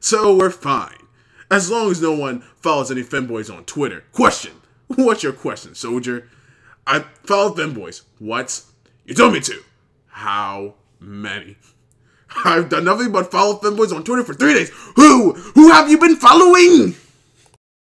So we're fine. As long as no one follows any femboys on Twitter. Question. What's your question, soldier? I follow femboys. What? You told me to. How many? I've done nothing but follow femboys on Twitter for three days. Who? Who have you been following?